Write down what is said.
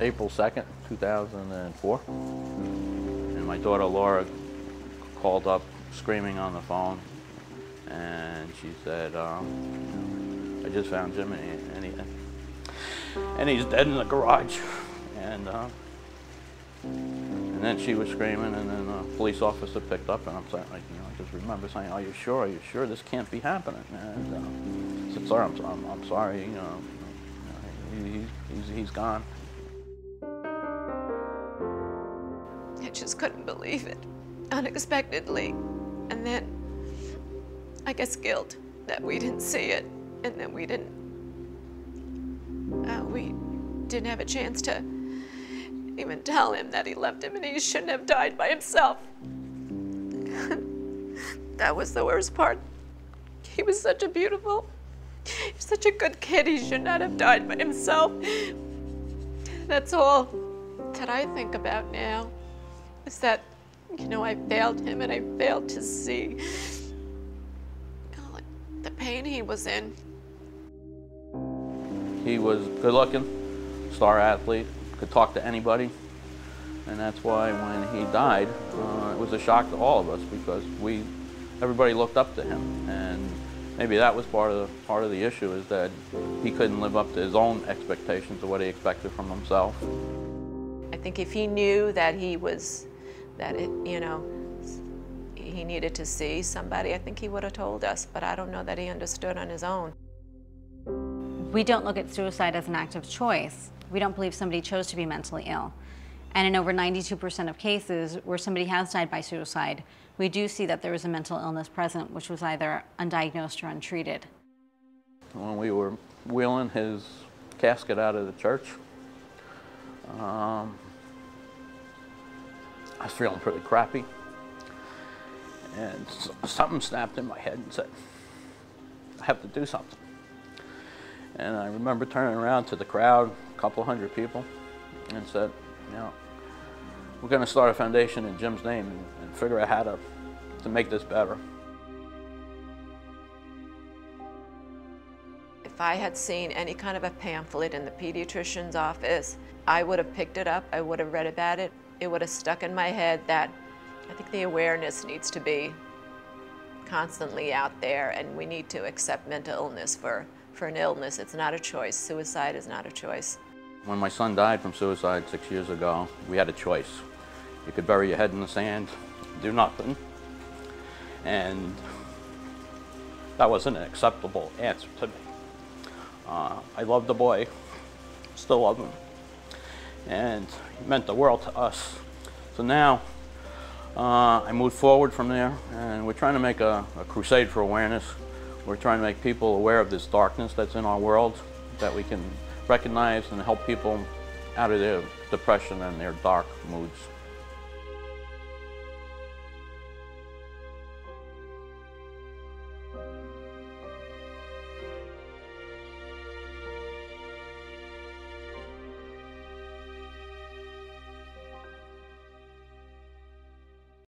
April 2nd, 2004. And my daughter Laura called up screaming on the phone. And she said, um, I just found Jimmy and, he, and he's dead in the garage. And, uh, and then she was screaming and then a police officer picked up and I'm saying, like, you know, I just remember saying, are you sure, are you sure this can't be happening? And uh, I said, sorry, I'm, I'm, I'm sorry, you know, he, he's, he's gone. Just couldn't believe it, unexpectedly. And then, I guess guilt that we didn't see it and that we didn't, uh, we didn't have a chance to even tell him that he loved him and he shouldn't have died by himself. that was the worst part. He was such a beautiful, such a good kid. He should not have died by himself. That's all that I think about now. Is that, you know, I failed him and I failed to see the pain he was in. He was good looking, star athlete, could talk to anybody. And that's why when he died, uh, it was a shock to all of us because we, everybody looked up to him. And maybe that was part of the, part of the issue is that he couldn't live up to his own expectations of what he expected from himself. I think if he knew that he was, that it, you know, he needed to see somebody, I think he would have told us, but I don't know that he understood on his own. We don't look at suicide as an act of choice. We don't believe somebody chose to be mentally ill. And in over 92% of cases where somebody has died by suicide, we do see that there was a mental illness present, which was either undiagnosed or untreated. When we were wheeling his casket out of the church, um, I was feeling pretty crappy. And something snapped in my head and said, I have to do something. And I remember turning around to the crowd, a couple hundred people, and said, you know, we're going to start a foundation in Jim's name and, figure out how to, to make this better. If I had seen any kind of a pamphlet in the pediatrician's office, I would have picked it up, I would have read about it. It would have stuck in my head that I think the awareness needs to be constantly out there and we need to accept mental illness for, for an illness. It's not a choice. Suicide is not a choice. When my son died from suicide six years ago, we had a choice. You could bury your head in the sand, do nothing, and that wasn't an acceptable answer to me. Uh, I loved the boy, still love him, and he meant the world to us. So now uh, I moved forward from there, and we're trying to make a, a, crusade for awareness. We're trying to make people aware of this darkness that's in our world, that we can recognize and help people out of their depression and their dark moods.